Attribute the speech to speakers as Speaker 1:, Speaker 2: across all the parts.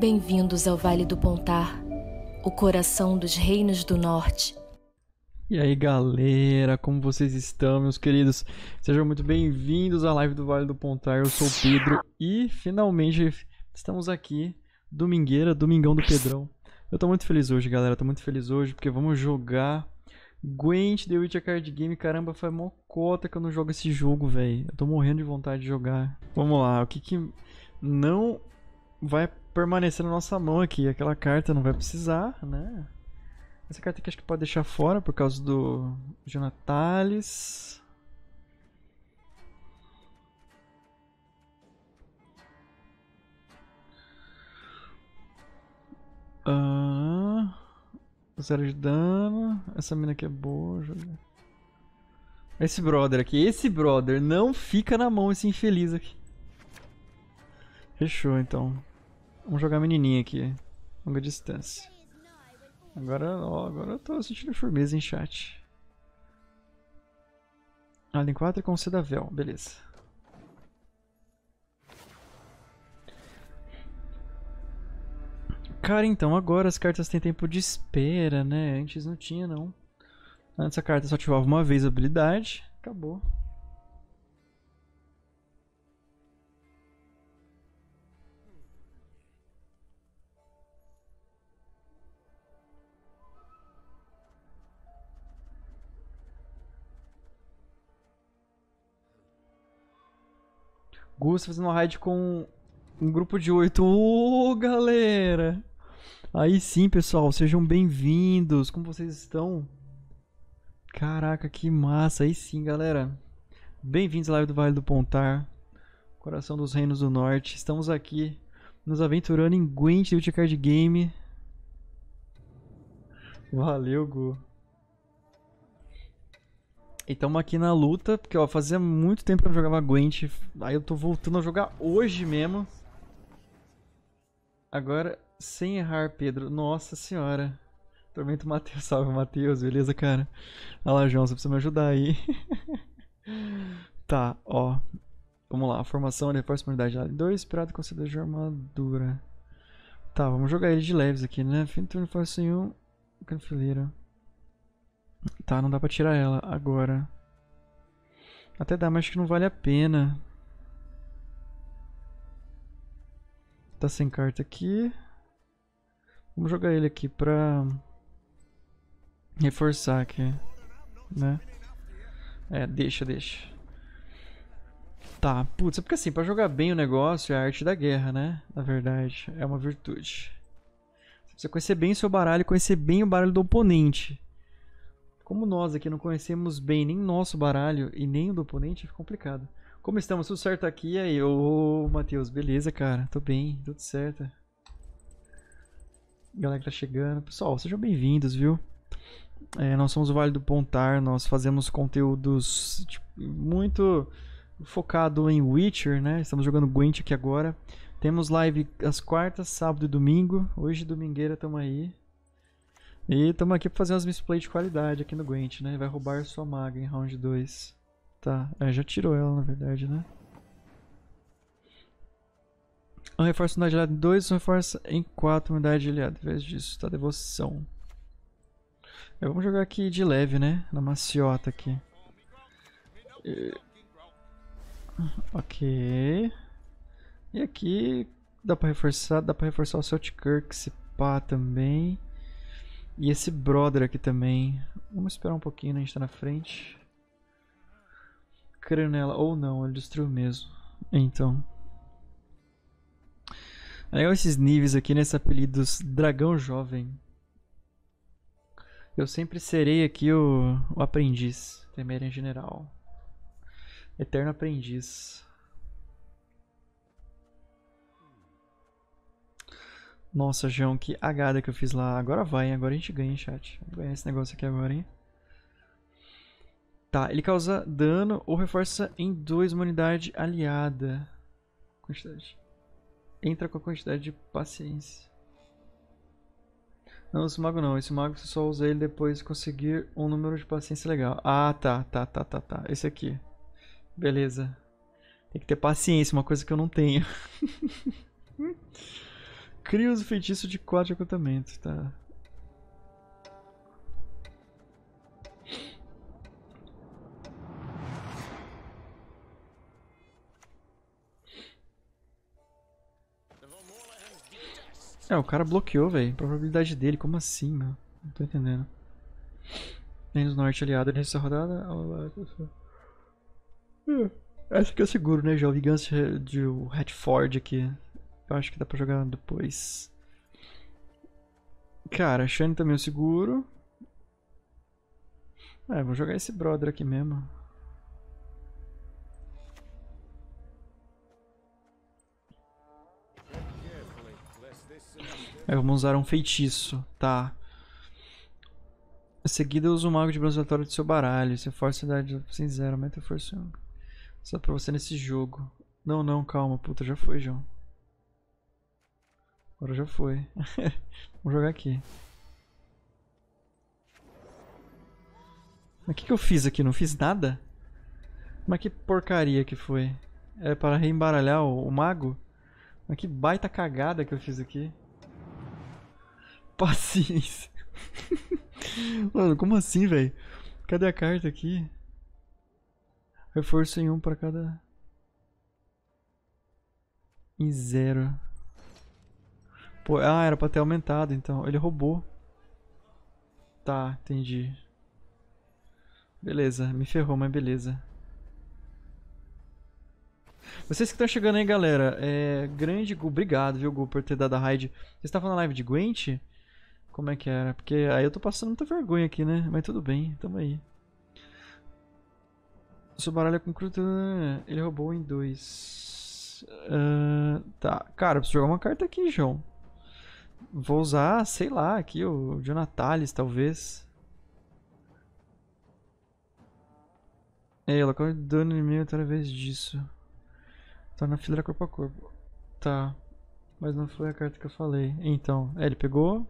Speaker 1: Bem-vindos ao Vale do Pontar, o coração dos reinos do norte.
Speaker 2: E aí galera, como vocês estão, meus queridos? Sejam muito bem-vindos à live do Vale do Pontar. Eu sou o Pedro e finalmente estamos aqui, domingueira, domingão do Pedrão. Eu tô muito feliz hoje, galera. Tô muito feliz hoje porque vamos jogar Gwent The Witcher Card Game. Caramba, foi mó cota que eu não jogo esse jogo, velho. Eu tô morrendo de vontade de jogar. Vamos lá, o que que não vai permanecer na nossa mão aqui? Aquela carta não vai precisar, né? Essa carta aqui acho que pode deixar fora por causa do Jonatales. Ah, zero de dano. Essa mina aqui é boa. Esse brother aqui, esse brother não fica na mão esse infeliz aqui. Fechou então. Vamos jogar menininha aqui. Longa distância. Agora, ó, agora eu tô sentindo firmeza em chat. Alien 4 com Cedavel, beleza. Cara, então agora as cartas têm tempo de espera, né? Antes não tinha, não. Antes a carta só ativava uma vez a habilidade, acabou. Gus fazendo uma raid com um grupo de oito. Ô, galera! Aí sim, pessoal, sejam bem-vindos. Como vocês estão? Caraca, que massa. Aí sim, galera. Bem-vindos à live do Vale do Pontar, coração dos Reinos do Norte. Estamos aqui nos aventurando em Gwent do Card Game. Valeu, Gu. E estamos aqui na luta, porque ó, fazia muito tempo que eu jogava Gwent. Aí eu tô voltando a jogar hoje mesmo. Agora, sem errar, Pedro. Nossa senhora. Tormento Matheus, salve Matheus, beleza, cara? Olha lá, João, você precisa me ajudar aí. tá, ó. Vamos lá, formação, reforço unidade ali. 2, pirata concedor de armadura. Tá, vamos jogar ele de leves aqui, né? Fim de turno, força em 1. Um, canfileira. Tá, não dá pra tirar ela agora. Até dá, mas acho que não vale a pena. Tá sem carta aqui. Vamos jogar ele aqui pra reforçar aqui, né? É, deixa, deixa. Tá, putz, é porque assim, pra jogar bem o negócio é a arte da guerra, né? Na verdade, é uma virtude. Você precisa conhecer bem o seu baralho e conhecer bem o baralho do oponente. Como nós aqui não conhecemos bem nem nosso baralho e nem o do oponente, fica complicado. Como estamos? Tudo certo aqui? E aí, ô Matheus, beleza, cara? Tô bem, tudo certo. Galera que tá chegando. Pessoal, sejam bem-vindos, viu? É, nós somos o Vale do Pontar, nós fazemos conteúdos tipo, muito focado em Witcher, né? Estamos jogando Gwent aqui agora. Temos live às quartas, sábado e domingo. Hoje, domingueira, estamos aí. E estamos aqui para fazer umas misplay de qualidade aqui no Gwent, né? Vai roubar sua maga em round 2. Tá, é, já tirou ela na verdade, né? Um reforço unidade aliada em 2, um reforço em 4 unidade aliada. Em vez disso, tá devoção. É, vamos jogar aqui de leve, né? Na maciota aqui. E... Ok. E aqui dá pra reforçar, dá pra reforçar o Celtic Kirk, se pá também. E esse brother aqui também. Vamos esperar um pouquinho, né? A gente tá na frente. Cranela. Ou não, ele destruiu mesmo. Então. Aí esses níveis aqui nesse apelido Dragão Jovem. Eu sempre serei aqui o, o aprendiz. Temerian General. Eterno aprendiz. Nossa, João, que agada que eu fiz lá. Agora vai, hein? Agora a gente ganha, chat. Vamos ganhar esse negócio aqui agora, hein? Tá, ele causa dano ou reforça em 2 uma unidade aliada. Quantidade. Entra com a quantidade de paciência. Não, esse mago não. Esse mago você só usa ele depois de conseguir um número de paciência legal. Ah, tá, tá, tá, tá, tá. Esse aqui. Beleza. Tem que ter paciência, uma coisa que eu não tenho. Cria os feitiços de 4 de acatamento, tá. É, o cara bloqueou, velho. Probabilidade dele, como assim, meu? Não tô entendendo. Menos norte aliado nessa rodada. Uh, acho que é seguro, né? Já o de Hatford aqui. Eu acho que dá pra jogar depois. Cara, Shane também é seguro. É, vou jogar esse brother aqui mesmo. É, vamos usar um feitiço, tá. Em seguida, usa o mago de bronze aleatório do seu baralho. Se força idade sem zero, aumenta a força. Só pra você nesse jogo. Não, não, calma, puta, já foi, João. Agora já foi. Vamos jogar aqui. Mas o que, que eu fiz aqui? Não fiz nada? Mas que porcaria que foi? É para reembaralhar o, o mago? Mas que baita cagada que eu fiz aqui. Paciência. Mano, como assim, velho? Cadê a carta aqui? Reforço em um para cada... Em zero. Pô, ah, era pra ter aumentado então. Ele roubou. Tá, entendi. Beleza, me ferrou, mas beleza. Vocês que estão chegando aí, galera, é... Grande Gu, obrigado, viu, Gu, por ter dado a raid. Você estava na live de Gwent? Como é que era? Porque aí eu tô passando muita vergonha aqui, né? Mas tudo bem, tamo aí. Seu baralho com cruto... Ele roubou em dois. Uh, tá, cara, preciso jogar uma carta aqui, João. Vou usar, sei lá, aqui o Jonatales, talvez. É, ela corre dano inimigo através disso. Tá na fileira corpo a corpo. Tá. Mas não foi a carta que eu falei. Então, é, ele pegou.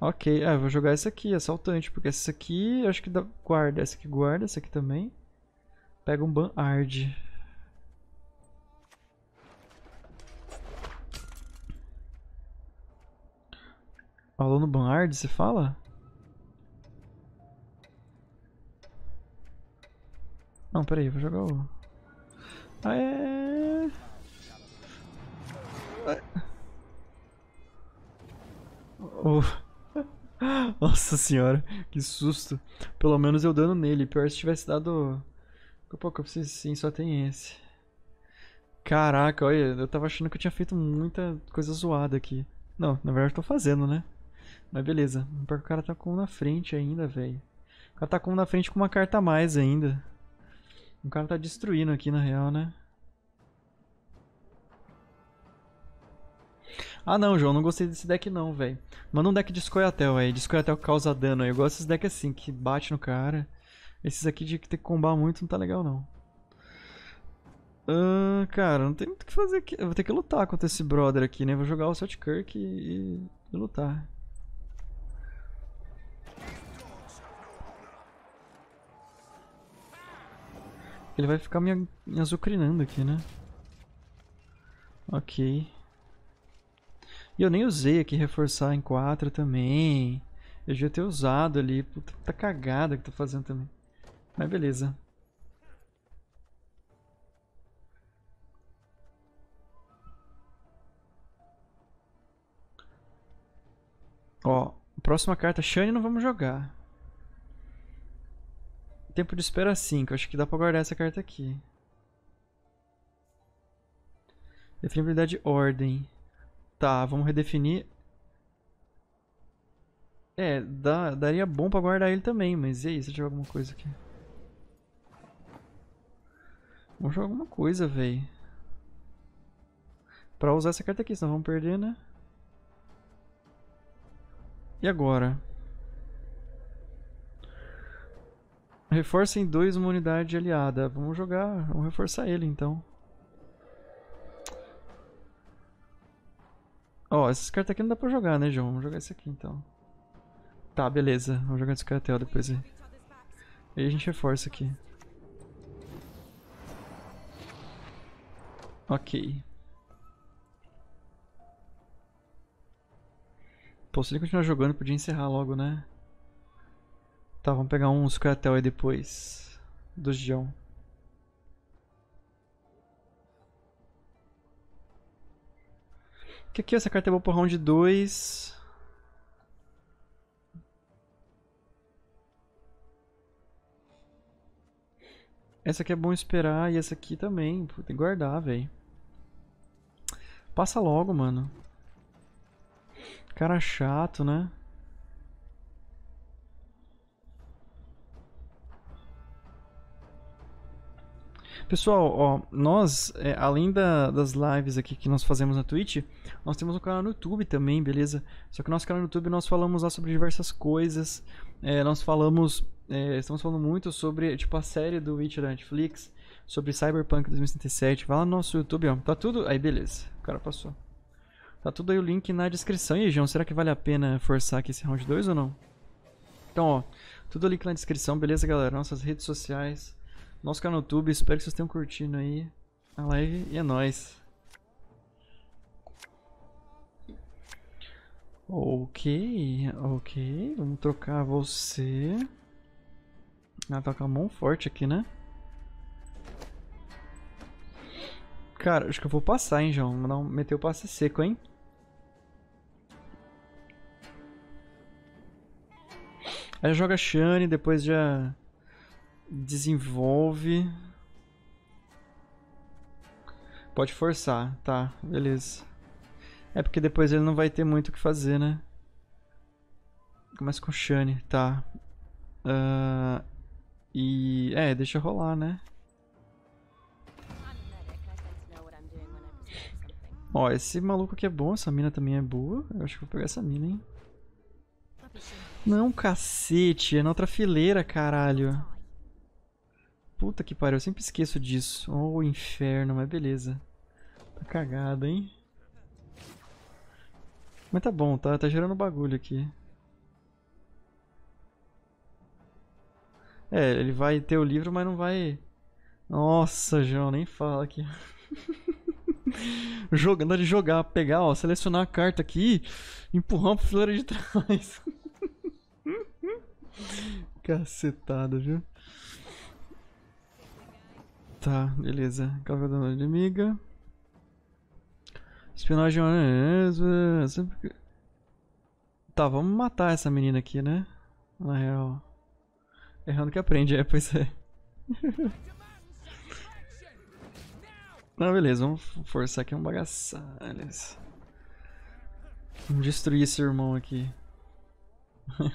Speaker 2: Ok, ah, vou jogar essa aqui, assaltante, porque essa aqui acho que dá, guarda. Essa aqui guarda, essa aqui também. Pega um Banard. Falou no Banard, você fala? Não, peraí, vou jogar o... Aê! Oh. Nossa senhora, que susto. Pelo menos eu dando nele. Pior se tivesse dado... Pô, que eu preciso sim, só tem esse. Caraca, olha, eu tava achando que eu tinha feito muita coisa zoada aqui. Não, na verdade eu tô fazendo, né? Mas beleza. Porque o cara tá com um na frente ainda, velho. O cara tá com um na frente com uma carta a mais ainda. O cara tá destruindo aqui na real, né? Ah não, João, não gostei desse deck não, velho. Manda um deck de Scoia'tael aí. De Scoia'tael causa dano aí. Eu gosto desses decks assim, que bate no cara. Esses aqui de ter que combar muito não tá legal não. Uh, cara, não tem muito o que fazer aqui. Eu vou ter que lutar contra esse brother aqui, né? Vou jogar o Seltkirk e, e lutar. Ele vai ficar me, me azucrinando aqui, né? Ok. E eu nem usei aqui reforçar em 4 também. Eu devia ter usado ali. Puta, tá cagada que tô fazendo também. Mas beleza. Ó, próxima carta, Shane não vamos jogar. Tempo de espera 5. Acho que dá pra guardar essa carta aqui. Definibilidade ordem. Tá, vamos redefinir. É, dá, daria bom pra guardar ele também, mas e aí, se eu tiver alguma coisa aqui? Vamos jogar alguma coisa, velho. Pra usar essa carta aqui, senão vamos perder, né? E agora? Reforça em 2 uma unidade aliada. Vamos jogar, vamos reforçar ele então. Ó, essas cartas aqui não dá pra jogar, né, João? Vamos jogar esse aqui então. Tá, beleza. Vamos jogar Descartel depois aí. Aí a gente reforça aqui. Ok. Pô, se ele continuar jogando, podia encerrar logo, né? Tá, vamos pegar uns cartel aí depois. Do Gião. Que aqui essa carta é boa pro round 2. Essa aqui é bom esperar e essa aqui também. Tem que guardar, velho. Passa logo, mano. Cara chato, né? Pessoal, ó, nós, é, além da, das lives aqui que nós fazemos na Twitch, nós temos um canal no YouTube também, beleza? Só que no nosso canal no YouTube nós falamos lá sobre diversas coisas. É, nós falamos, é, estamos falando muito sobre, tipo, a série do Witcher da Netflix, sobre Cyberpunk 2077. Vai lá no nosso YouTube, ó, tá tudo... Aí, beleza, o cara passou. Tá tudo aí o link na descrição. E aí, João, será que vale a pena forçar aqui esse round 2 ou não? Então, ó, tudo link na descrição, beleza, galera? Nossas redes sociais nosso canal no YouTube. Espero que vocês tenham curtindo aí a live e é nóis. Ok, ok. Vamos trocar você. Ah, tá com a mão forte aqui, né? Cara, acho que eu vou passar, hein, João. Vou meter o passe seco, hein? Aí joga Shane, depois já Desenvolve. Pode forçar, tá, beleza. É porque depois ele não vai ter muito o que fazer, né? Começa com Shane, tá. Uh, e. É, deixa rolar, né? Ó, esse maluco aqui é bom, essa mina também é boa. Eu acho que vou pegar essa mina, hein? Não, cacete, é na outra fileira, caralho. Puta que pariu, eu sempre esqueço disso. Oh, inferno, mas beleza. Tá cagado, hein? Mas tá bom, tá, tá gerando bagulho aqui. É, ele vai ter o livro, mas não vai... Nossa, João, nem fala aqui. Jogando de jogar, pegar, ó, selecionar a carta aqui, empurrar pra fileira de trás. Cacetada, viu? Tá, beleza. Cavalgador inimiga. Espionagem. Tá, vamos matar essa menina aqui, né? Na real. Errando que aprende, é, pois é. Não, beleza, vamos forçar aqui um bagaçalhas. Vamos destruir esse irmão aqui.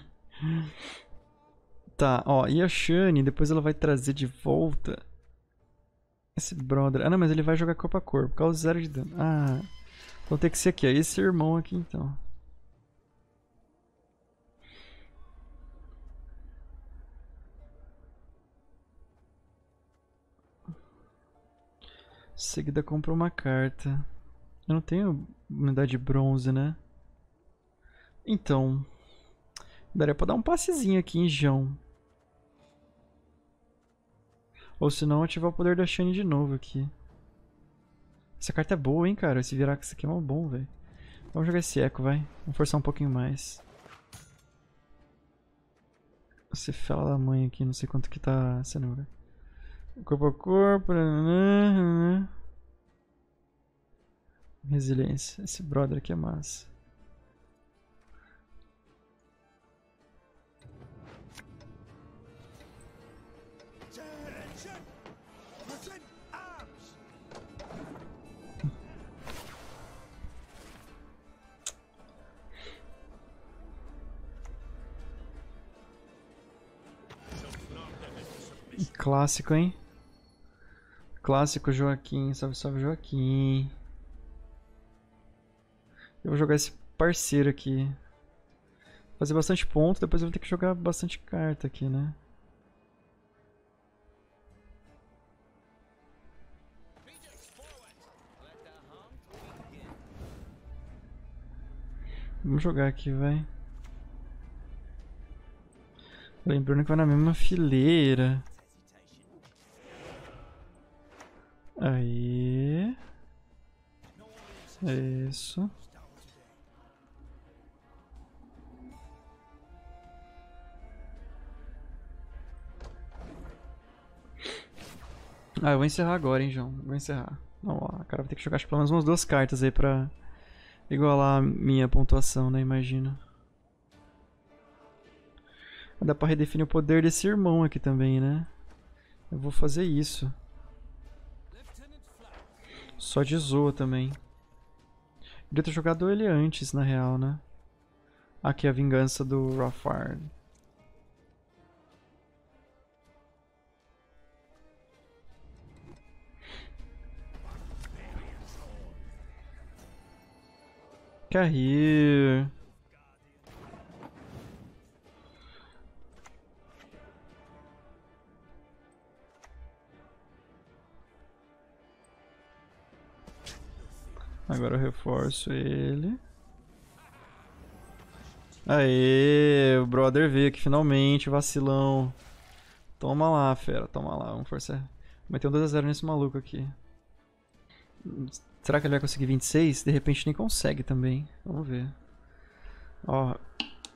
Speaker 2: tá, ó, e a Shane, depois ela vai trazer de volta esse brother. Ah, não, mas ele vai jogar corpo a corpo. Causa zero de dano. Ah. Então tem que ser aqui, ó. Esse irmão aqui, então. Seguida compra uma carta. Eu não tenho unidade de bronze, né? Então. Daria pra dar um passezinho aqui em João. Ou se não, ativar o poder da Shane de novo aqui. Essa carta é boa, hein, cara. Esse Virax aqui é um bom, velho. Vamos jogar esse Echo, vai. Vamos forçar um pouquinho mais. Você fala da mãe aqui, não sei quanto que tá sendo, velho. Corpo a corpo. Resiliência. Esse brother aqui é massa. Clássico, hein? Clássico Joaquim. Salve, salve Joaquim. Eu vou jogar esse parceiro aqui. Fazer bastante ponto, depois eu vou ter que jogar bastante carta aqui, né? Vamos jogar aqui, vai. Lembrando que vai na mesma fileira. Aí. É isso. Ah, eu vou encerrar agora, hein, João. Vou encerrar. Não, ó, o cara vai ter que jogar acho, pelo menos umas duas cartas aí pra igualar a minha pontuação, né? Imagina. Dá pra redefinir o poder desse irmão aqui também, né? Eu vou fazer isso. Só de zoa também. Podia ter jogado ele antes, na real, né? Aqui a vingança do Rafard. Carrir. Agora eu reforço ele. Aê, o brother veio aqui finalmente, vacilão. Toma lá, fera, toma lá, vamos forçar. Ter um 2x0 nesse maluco aqui. Será que ele vai conseguir 26? De repente nem consegue também. Vamos ver. Ó,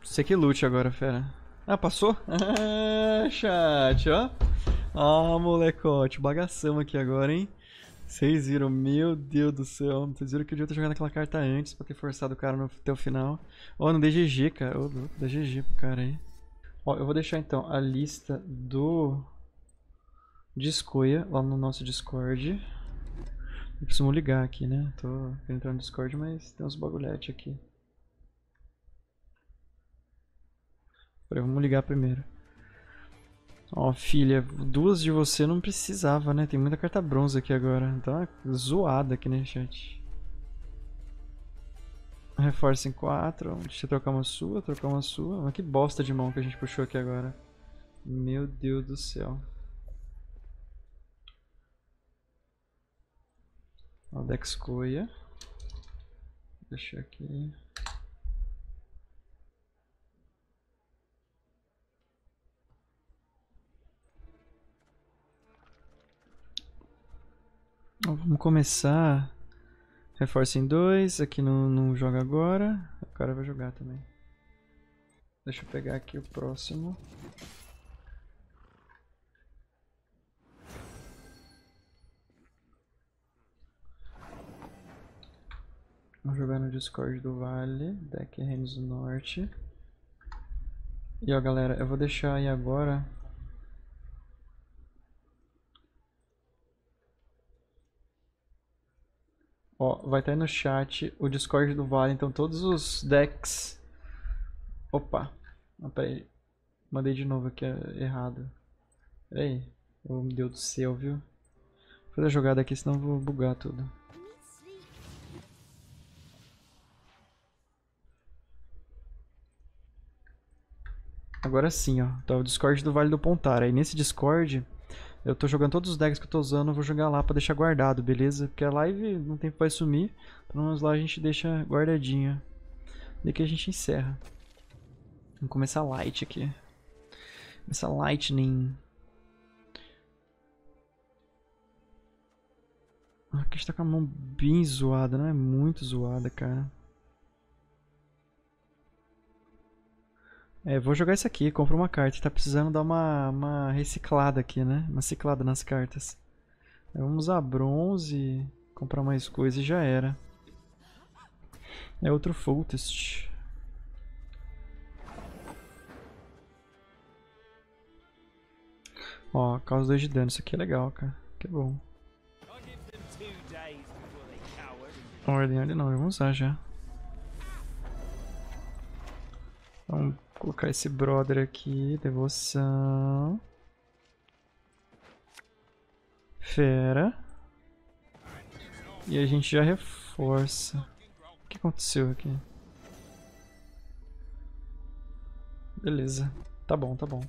Speaker 2: você que lute agora, fera. Ah, passou? Ah, chat, ó. Ó, molecote, bagação aqui agora, hein? Vocês viram, meu Deus do céu. Vocês viram que eu devia ter jogado aquela carta antes pra ter forçado o cara no, até o final. Ó, oh, não dei GG, cara. Ô, oh, dá GG pro cara aí. Ó, eu vou deixar então a lista do... De escolha lá no nosso Discord. Eu preciso ligar aqui, né? Tô entrando no Discord, mas tem uns bagulhetes aqui. Peraí, vamos ligar primeiro. Ó, filha, duas de você não precisava, né? Tem muita carta bronze aqui agora. Tá zoada aqui, né, chat? Reforça em 4. Deixa eu trocar uma sua, trocar uma sua. Mas que bosta de mão que a gente puxou aqui agora. Meu Deus do céu. Ó, Dexcoia. Deixa aqui. Vamos começar. Reforça em 2. Aqui não, não joga agora. O cara vai jogar também. Deixa eu pegar aqui o próximo. Vamos jogar no Discord do Vale, deck Reinos do Norte. E ó galera, eu vou deixar aí agora Ó, vai estar aí no chat o Discord do Vale, então todos os decks... Opa, peraí, mandei de novo aqui é errado. Peraí, oh, meu Deus do céu, viu? Vou fazer a jogada aqui, senão vou bugar tudo. Agora sim, ó, tá o Discord do Vale do Pontar. Aí nesse Discord eu tô jogando todos os decks que eu tô usando, vou jogar lá pra deixar guardado, beleza? Porque a live não tem vai sumir, pelo menos lá a gente deixa guardadinha. Daqui a gente encerra. Vamos começar light aqui. Começar lightning. Aqui a gente tá com a mão bem zoada, não é muito zoada, cara. É, vou jogar isso aqui, compro uma carta. Tá precisando dar uma, uma reciclada aqui, né? Uma ciclada nas cartas. vamos usar bronze, comprar mais coisa e já era. É outro Foltest. Ó, causa 2 de dano. Isso aqui é legal, cara. Que bom. Ordem, ordem não. Vamos usar já. Vamos colocar esse brother aqui, devoção. Fera. E a gente já reforça. O que aconteceu aqui? Beleza. Tá bom, tá bom.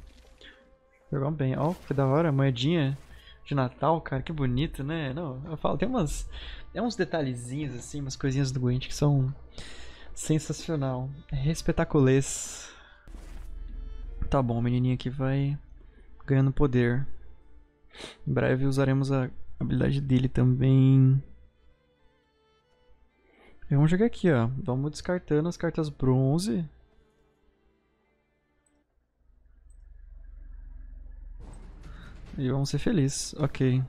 Speaker 2: Jogamos bem. Ó, oh, que da hora. Moedinha de Natal, cara. Que bonito, né? Não, eu falo, tem umas... Tem uns detalhezinhos assim, umas coisinhas do Gwent que são sensacional. Respetaculês. Tá bom, o menininho aqui vai ganhando poder. Em breve usaremos a habilidade dele também. E vamos jogar aqui, ó. Vamos descartando as cartas bronze. E vamos ser felizes. Ok.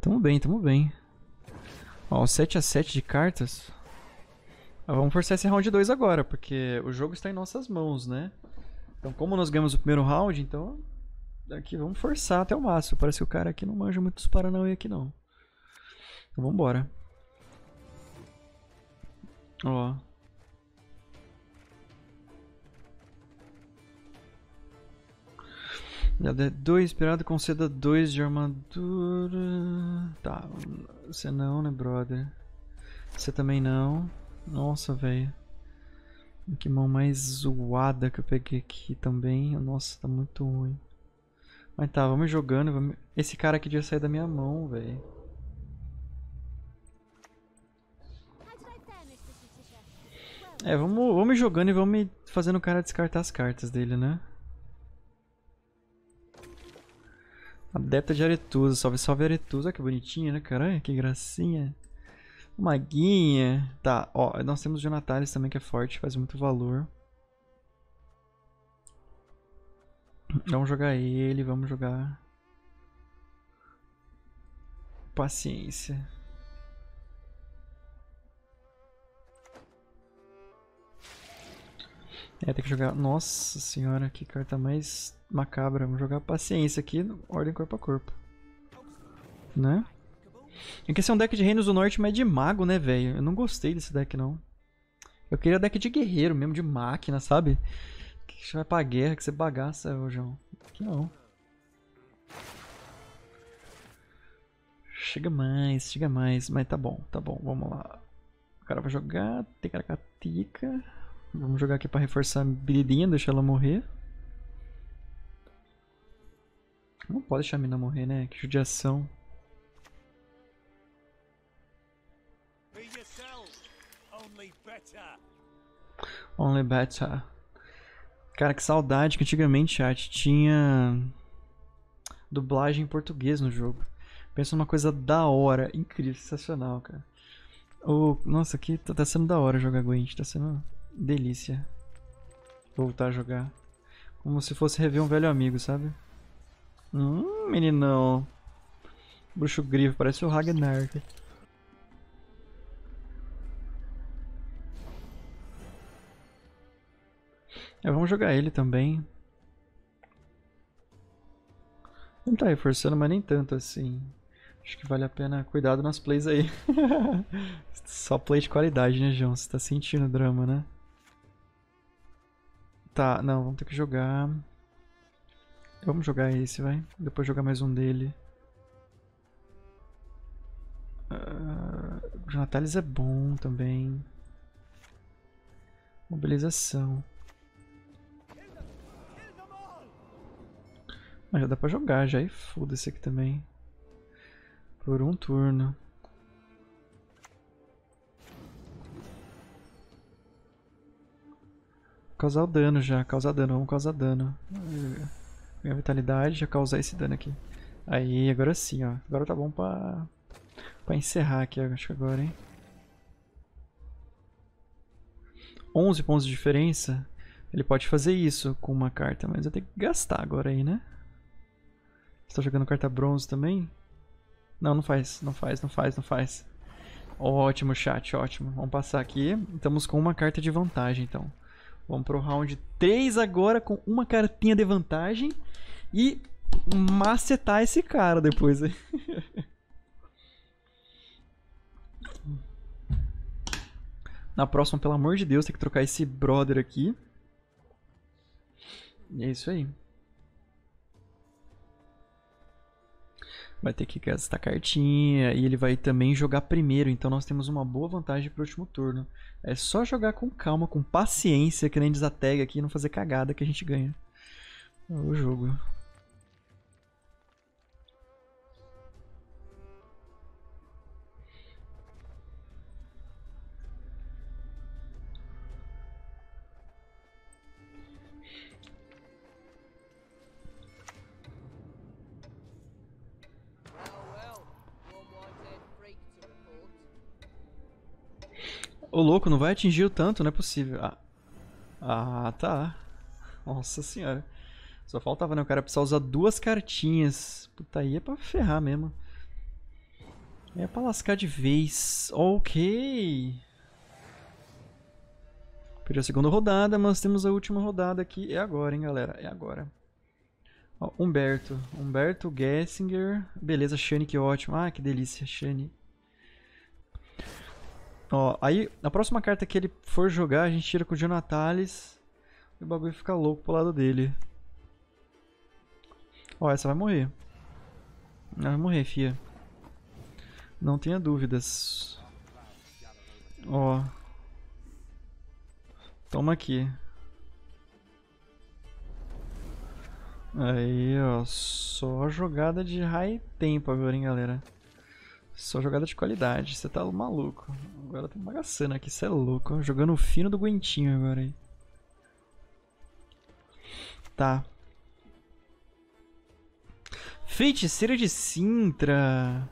Speaker 2: Tamo bem, tamo bem. Ó, 7x7 de cartas. Ah, vamos forçar esse round 2 agora, porque o jogo está em nossas mãos, né? Então, como nós ganhamos o primeiro round, então... Aqui, vamos forçar até o máximo. Parece que o cara aqui não manja muito dos Paranauê aqui, não. Então, vambora. Ó. Já der 2 inspirado, conceda 2 de armadura. Tá, você não, né, brother? Você também não. Nossa, velho. Que mão mais zoada que eu peguei aqui também. Nossa, tá muito ruim. Mas tá, vamos jogando. Vamos... Esse cara aqui devia sair da minha mão, velho. É, vamos, vamos jogando e vamos fazendo o cara descartar as cartas dele, né? Adepta de Aretusa. Salve, salve Aretusa. Que bonitinha, né, caralho? Que gracinha. Maguinha. Tá, ó. Nós temos o Jonatales também, que é forte. Faz muito valor. Vamos jogar ele. Vamos jogar... Paciência. É, tem que jogar... Nossa senhora, que carta mais macabra. Vamos jogar paciência aqui, ordem corpo a corpo. Né? É que esse é um deck de Reinos do Norte, mas de mago, né, velho? Eu não gostei desse deck, não. Eu queria deck de guerreiro mesmo, de máquina, sabe? Que você vai pra guerra, que você bagaça, ô João. Aqui não. Chega mais, chega mais. Mas tá bom, tá bom, vamos lá. O cara vai jogar, tem caracatica. Vamos jogar aqui pra reforçar a Biridinha, deixar ela morrer. Não pode deixar a mina morrer, né? Que judiação. Only better. Cara, que saudade que antigamente, chat, tinha dublagem em português no jogo. Pensa numa coisa da hora, incrível, sensacional, cara. Oh, nossa, aqui tá, tá sendo da hora jogar Gwent, tá sendo delícia. Voltar a jogar. Como se fosse rever um velho amigo, sabe? Hum, meninão. Bruxo grifo, parece o Ragnar. É, vamos jogar ele também. Não tá reforçando, mas nem tanto assim. Acho que vale a pena cuidado nas plays aí. Só play de qualidade, né, João? Você tá sentindo o drama, né? Tá, não, vamos ter que jogar. Vamos jogar esse, vai. Depois jogar mais um dele. Uh, o Natalis é bom também. Mobilização. Mas já dá pra jogar já e foda-se aqui também. Por um turno. Causar o dano já, causar dano, vamos causar dano. Minha vitalidade, já causar esse dano aqui. Aí, agora sim, ó. Agora tá bom pra, pra encerrar aqui, acho que agora, hein. 11 pontos de diferença. Ele pode fazer isso com uma carta, mas eu tenho que gastar agora aí, né? Você tá jogando carta bronze também? Não, não faz, não faz, não faz, não faz. Ótimo, chat, ótimo. Vamos passar aqui. Estamos com uma carta de vantagem, então. Vamos pro round 3 agora com uma cartinha de vantagem. E macetar esse cara depois. Na próxima, pelo amor de Deus, tem que trocar esse brother aqui. E é isso aí. Vai ter que gastar cartinha e ele vai também jogar primeiro, então nós temos uma boa vantagem para o último turno. É só jogar com calma, com paciência, que nem desatega aqui e não fazer cagada que a gente ganha o jogo. Ô louco, não vai atingir o tanto, não é possível. Ah, ah tá. Nossa senhora. Só faltava, né? O cara precisar usar duas cartinhas. Puta, aí é pra ferrar mesmo. É pra lascar de vez. Ok. Perdeu a segunda rodada, mas temos a última rodada aqui. É agora, hein, galera? É agora. Ó, Humberto. Humberto Gessinger. Beleza, Shane, que ótimo. Ah, que delícia, Shane. Ó, aí, a próxima carta que ele for jogar, a gente tira com o Jonatales. E o bagulho fica louco pro lado dele. Ó, essa vai morrer. Ela vai morrer, fia. Não tenha dúvidas. Ó. Toma aqui. Aí, ó. Só jogada de high tempo agora, hein, galera. Só jogada de qualidade. Você tá maluco. Agora tá bagaçando aqui. Você é louco. Jogando o fino do Guentinho agora aí. Tá. Feiticeira de Sintra.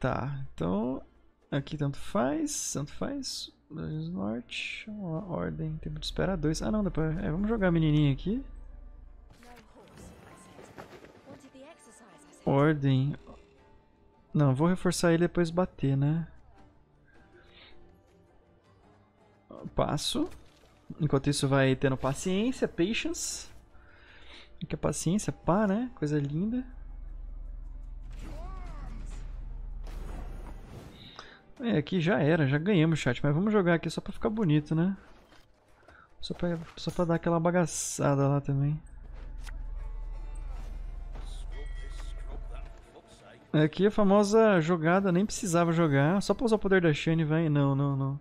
Speaker 2: Tá, então aqui tanto faz, tanto faz. Norte, ordem, tempo de espera 2. Ah não, depois. É, vamos jogar a menininha aqui. Ordem. Não, vou reforçar ele depois bater, né? Passo. Enquanto isso vai tendo paciência, patience. Que paciência, pá, né? Coisa linda. É, aqui já era, já ganhamos chat, mas vamos jogar aqui só pra ficar bonito, né? Só pra, só pra dar aquela bagaçada lá também. Aqui a famosa jogada, nem precisava jogar, só pra usar o poder da Shane, vai. Não, não, não.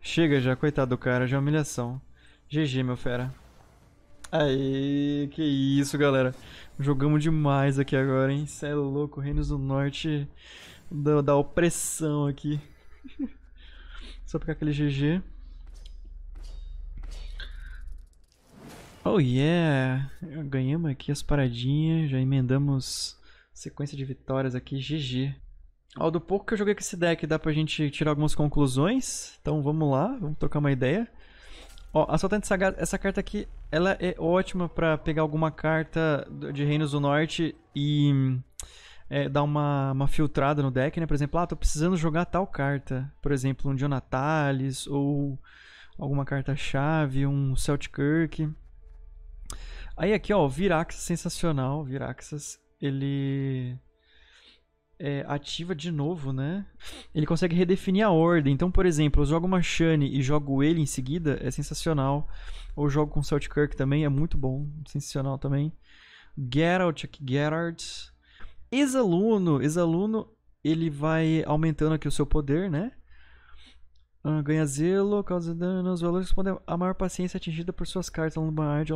Speaker 2: Chega já, coitado do cara, já é humilhação. GG, meu fera. Aê, que isso, galera. Jogamos demais aqui agora, hein? Cê é louco, Reinos do Norte da, da opressão aqui. Só pegar aquele GG. Oh yeah! Ganhamos aqui as paradinhas, já emendamos sequência de vitórias aqui, GG. Ó, do pouco que eu joguei com esse deck dá pra gente tirar algumas conclusões. Então vamos lá, vamos trocar uma ideia. Ó, Assaltante Sagaz, essa carta aqui, ela é ótima pra pegar alguma carta de Reinos do Norte e é, dar uma, uma filtrada no deck, né? Por exemplo, ah, tô precisando jogar tal carta. Por exemplo, um Jonatales ou alguma carta-chave, um Celtic Aí aqui, ó, Viraxas, sensacional. Viraxas, ele é, ativa de novo, né? Ele consegue redefinir a ordem. Então, por exemplo, eu jogo uma Shane e jogo ele em seguida, é sensacional. Ou jogo com Celtic Kirk também, é muito bom, sensacional também. Geralt aqui, Geralt. Ex-aluno, ex-aluno, ele vai aumentando aqui o seu poder, né? Uh, ganha zelo, causa dano, os valores respondem a maior paciência atingida por suas cartas ao longo de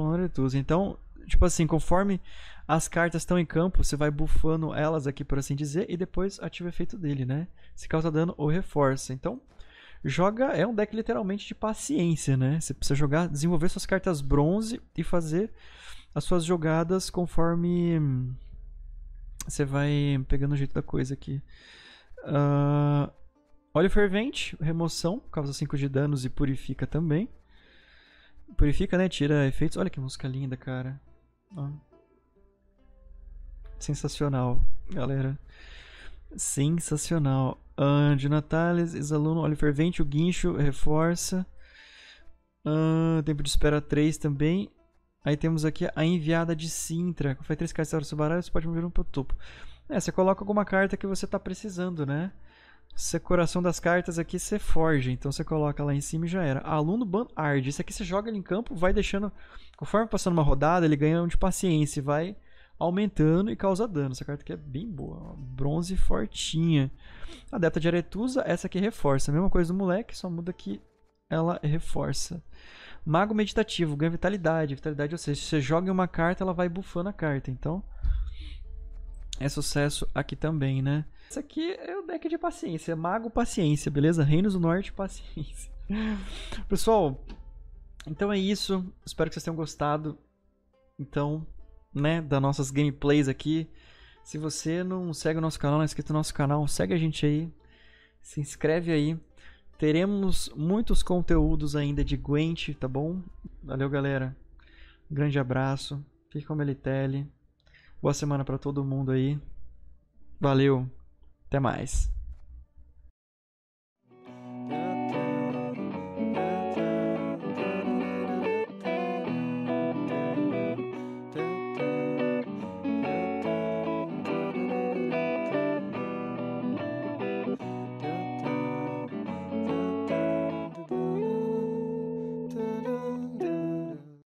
Speaker 2: Então, tipo assim, conforme as cartas estão em campo, você vai buffando elas aqui, por assim dizer, e depois ativa o efeito dele, né? Se causa dano ou reforça. Então, joga é um deck literalmente de paciência, né? Você precisa jogar, desenvolver suas cartas bronze e fazer as suas jogadas conforme você vai pegando o jeito da coisa aqui. Uh, óleo fervente, remoção, causa 5 de danos e purifica também. Purifica, né? Tira efeitos. Olha que música linda, cara. Ó. Sensacional, galera. Sensacional. Uh, de Natales, ex-aluno, óleo fervente, o guincho reforça. Uh, tempo de espera 3 também. Aí temos aqui a enviada de Sintra. Foi três cartas do baralho, você pode mover um para o topo. É, você coloca alguma carta que você está precisando, né? Se coração das cartas aqui, você forja. Então você coloca lá em cima e já era. Aluno Banard. Isso aqui você joga ele em campo, vai deixando. Conforme passando uma rodada, ele ganha um de paciência vai aumentando e causa dano. Essa carta aqui é bem boa. Bronze fortinha. Adepta de Aretusa, essa aqui reforça. A mesma coisa do moleque, só muda que ela reforça. Mago meditativo, ganha vitalidade. Vitalidade, ou seja, se você joga em uma carta, ela vai bufando a carta. Então, é sucesso aqui também, né? Isso aqui é o deck de paciência. Mago paciência, beleza? Reinos do Norte, paciência. Pessoal, então é isso. Espero que vocês tenham gostado. Então, né, das nossas gameplays aqui. Se você não segue o nosso canal, não é inscrito no nosso canal, segue a gente aí. Se inscreve aí. Teremos muitos conteúdos ainda de Gwent, tá bom? Valeu, galera. Um grande abraço. Fique com a Melitele. Boa semana para todo mundo aí. Valeu. Até mais.